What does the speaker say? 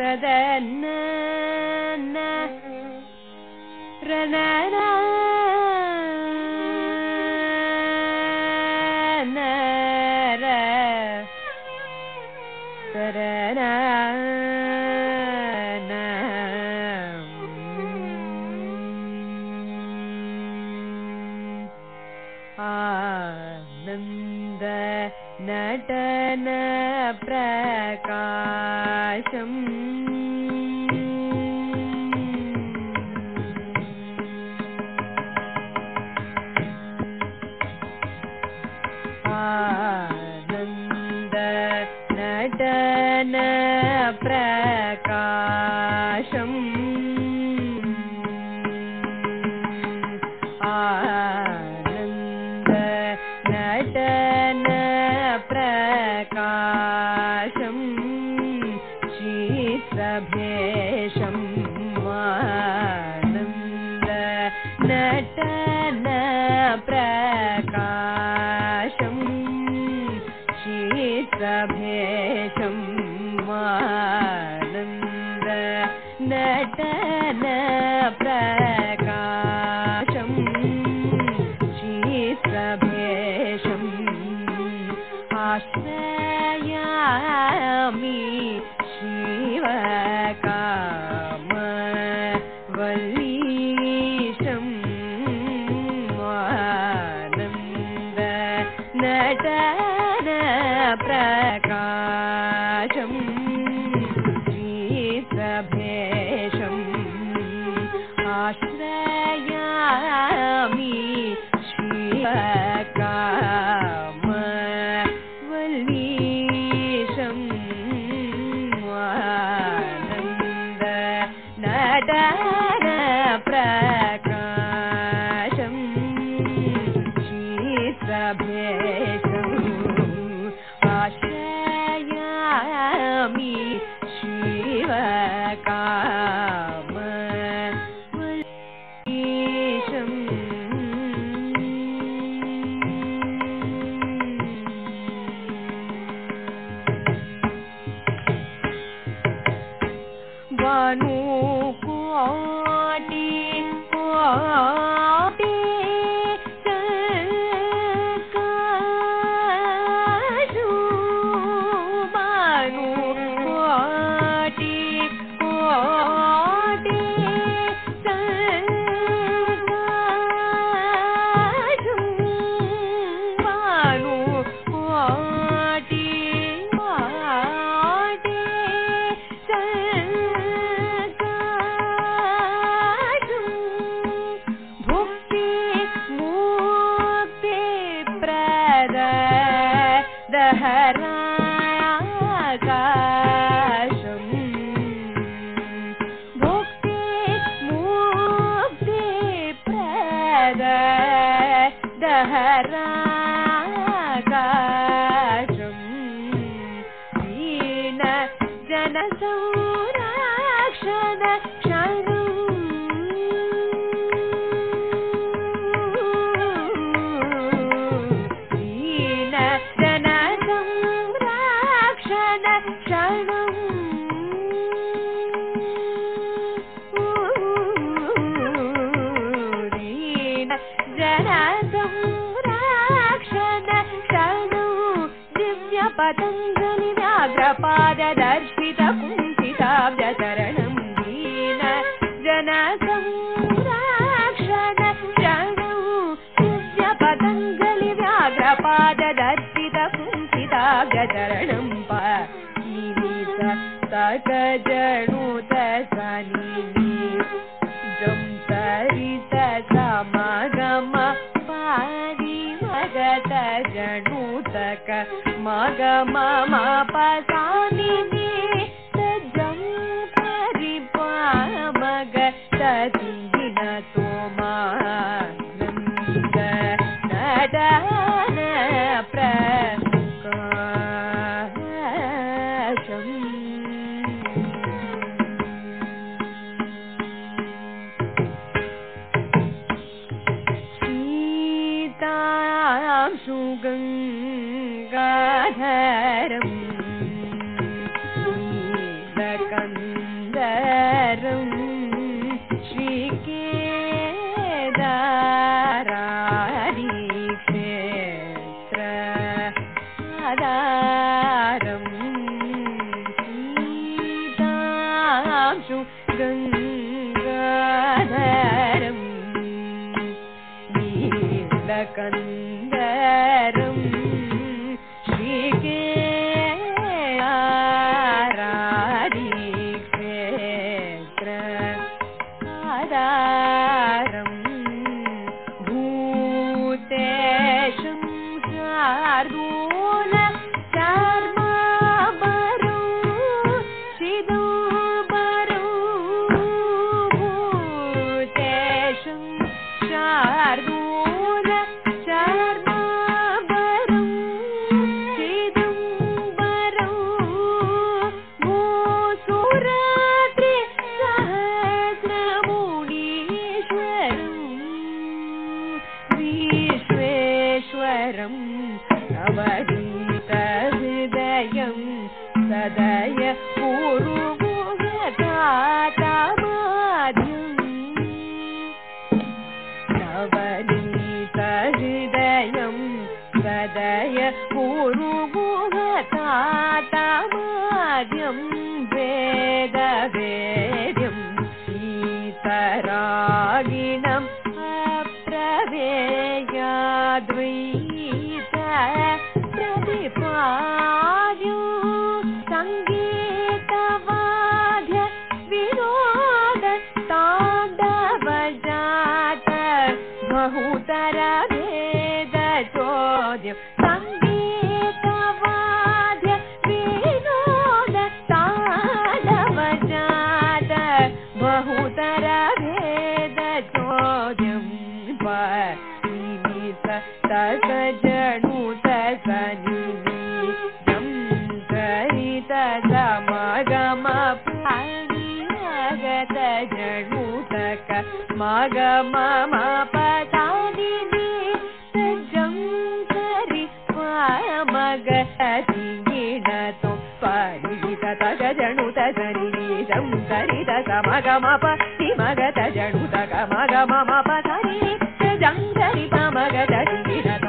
തദന രണന. തരണ प्रकाशम् शीतभेषम् Anand नटन नटन प्रकाशम् वल्लीशम् the hara दिव्यपतञ्जलि व्याघ्रपाददर्शित कुञ्चिताव्यचरणं दीन जनसंरक्षण क्षणौ दिव्यपतञ्जलि व्याघ्रपाददर्शित कुञ्चिताव्यचरणं सकजणुत सनिनि परिपामग तदिन तोमानन्द नडन प्रकाशम् ഗംഗാംശു ഗംഗാധരം. നീലകന്ധരം ശ്രീകേരാധി ക്ഷേത്ര. ആരാ ताण्डवजात बहुतर वेदचोद्यं सङ्गीतवाद्य तस जणुत सनिमि जं करित समगम पाणिगत जणुतक मगम पदादिनि सज्जं करि पामगतिगिणतो परित तग जणुत सनिमि जं करित समगम पतिमगत जणुतक मगम पदादिनि जं करि पामगत